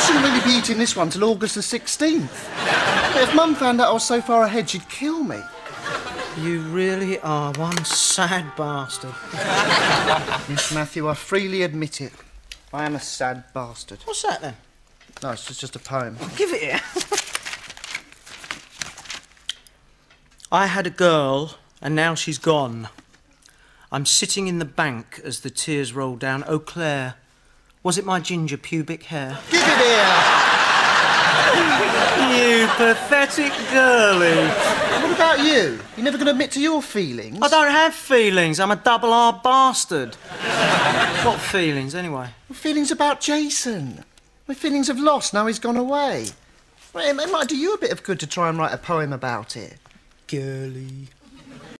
shouldn't really be eating this one till August the 16th. If Mum found out I was so far ahead, she'd kill me. You really are one sad bastard. Yes, Matthew, I freely admit it. I am a sad bastard. What's that then? No, it's just, just a poem. Give it here. I had a girl, and now she's gone. I'm sitting in the bank as the tears roll down. Oh, Claire, was it my ginger pubic hair? Give it here! You pathetic girlie. What about you? You're never going to admit to your feelings? I don't have feelings. I'm a double R bastard. what feelings, anyway? Feelings about Jason. My feelings of loss now he's gone away. Well, it might do you a bit of good to try and write a poem about it. Girlie.